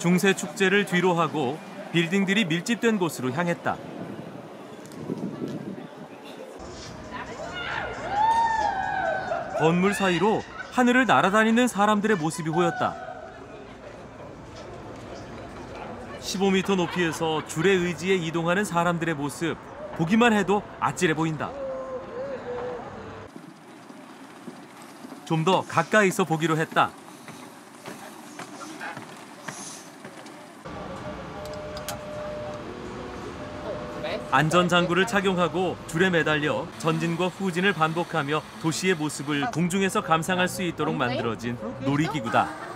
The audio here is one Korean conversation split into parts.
중세 축제를 뒤로 하고 빌딩들이 밀집된 곳으로 향했다. 건물 사이로 하늘을 날아다니는 사람들의 모습이 보였다. 15m 높이에서 줄에 의지해 이동하는 사람들의 모습 보기만 해도 아찔해 보인다. 좀 더 가까이서 보기로 했다. 안전장구를 착용하고 줄에 매달려 전진과 후진을 반복하며 도시의 모습을 공중에서 감상할 수 있도록 만들어진 놀이기구다.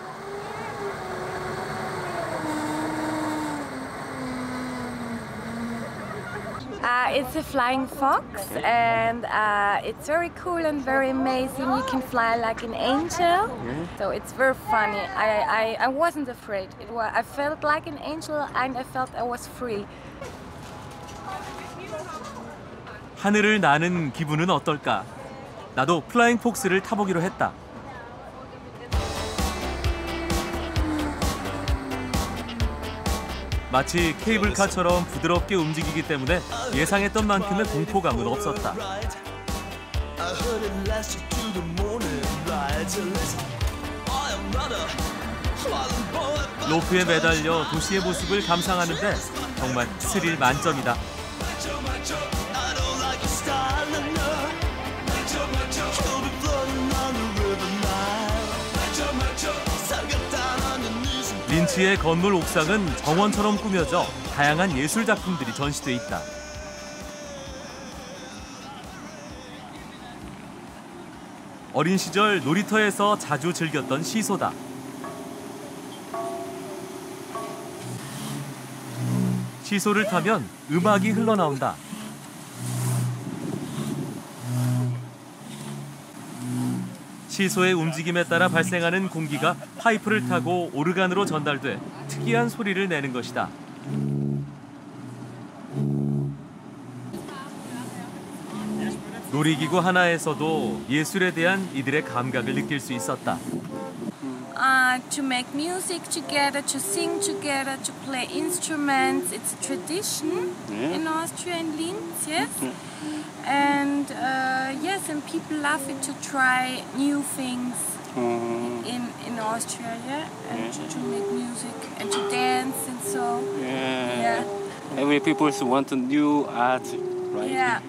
Uh, it's a flying fox, and uh, it's very cool and very amazing. You can fly like an angel, so it's very funny. I, I, I wasn't afraid. It was, I felt like an angel, and I felt I was free. 하늘을 나는 기분은 어떨까? 나도 플라잉 폭스를 타보기로 했다. 마치 케이블카처럼 부드럽게 움직이기 때문에 예상했던 만큼의 공포감은 없었다. 로프에 매달려 도시의 모습을 감상하는데 정말 스릴 만점이다. 린치의 건물 옥상은 정원처럼 꾸며져 다양한 예술 작품들이 전시돼 있다. 어린 시절 놀이터에서 자주 즐겼던 시소다. 시소를 타면 음악이 흘러나온다. 시소의 움직임에 따라 발생하는 공기가 파이프를 타고 오르간으로 전달돼 특이한 소리를 내는 것이다. 놀이기구 하나에서도 예술에 대한 이들의 감각을 느낄 수 있었다. Uh, to make music together, to sing together, to play instruments. It's a tradition in Austria and Linz, yes. And uh, yes, and people love it to try new things in in Austria, yeah, and to, to make music and to dance and so. Yeah. Yeah, Every people want to new art, right? yeah.